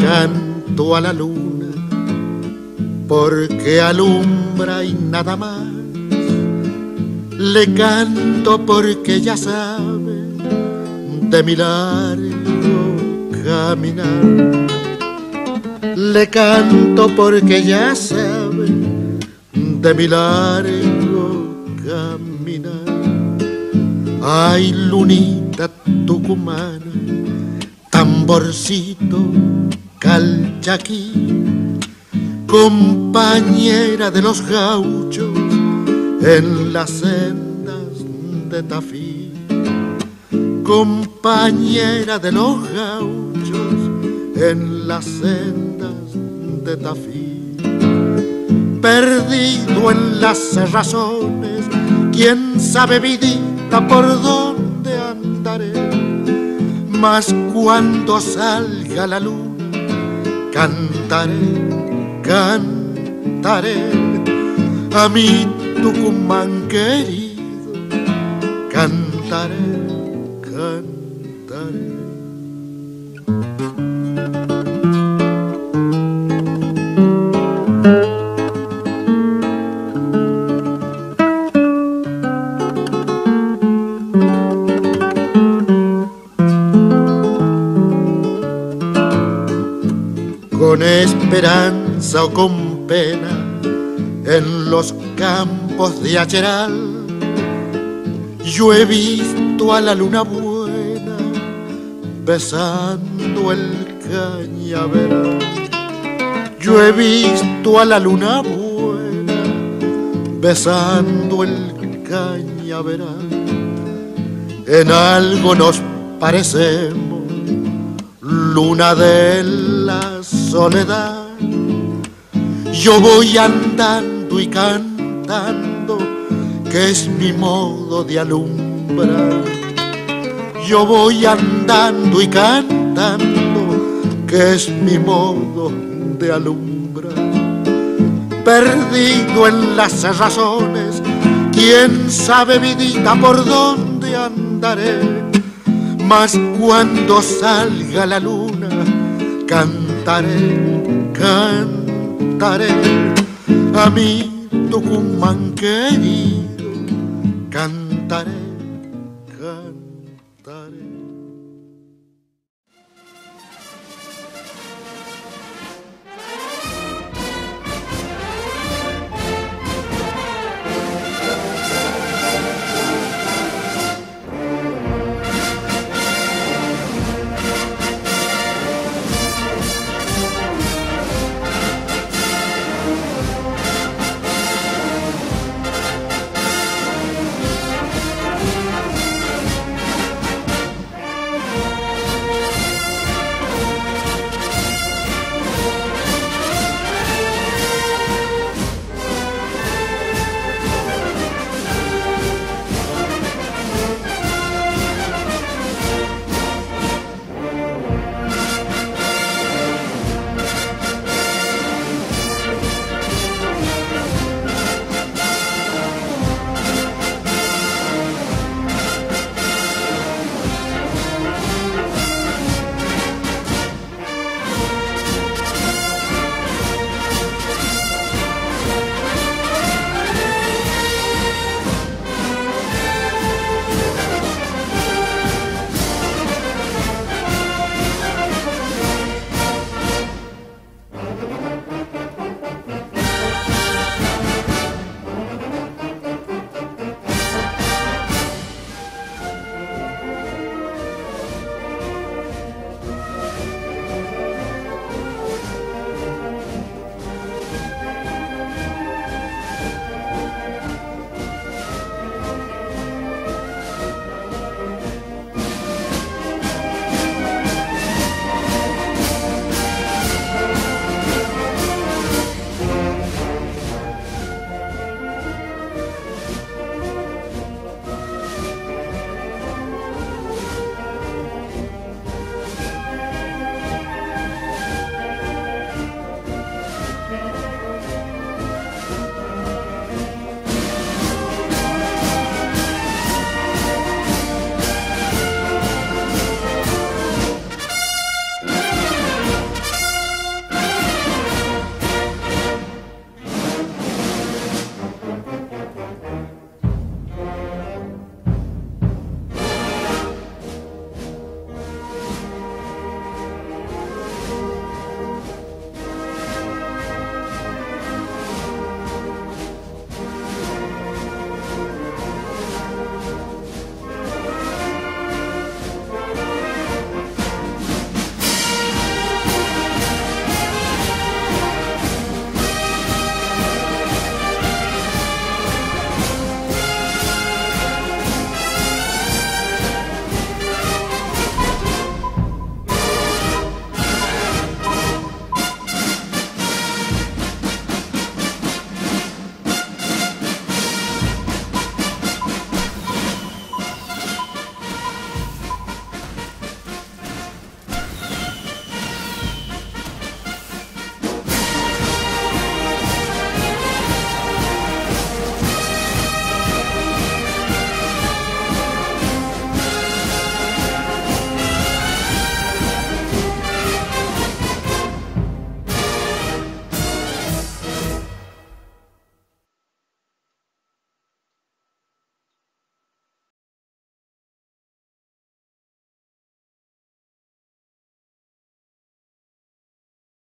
Canto a la luna porque alumbra y nada más. Le canto porque ya sabe de mi largo caminar. Le canto porque ya sabe de mi largo caminar. Ay, lunita tucumana, tamborcito calchaquí, compañera de los gauchos en las sendas de Tafí, compañera de los gauchos en las sendas de Tafí, perdido en las razones, quién sabe vidita por dónde andaré, mas cuando salga la luna, cantaré, cantaré a mi Tucumán querido, cantaré. Con pena en los campos de Acheral. Yo he visto a la luna buena besando el cañaveral. Yo he visto a la luna buena besando el cañaveral. En algo nos parecemos, luna de la soledad. Yo voy andando y cantando, que es mi modo de alumbrar. Yo voy andando y cantando, que es mi modo de alumbrar. Perdido en las razones, quién sabe vidita por dónde andaré. Mas cuando salga la luna, cantaré, cantaré a mi Tucumán querido, cantaré, cantaré.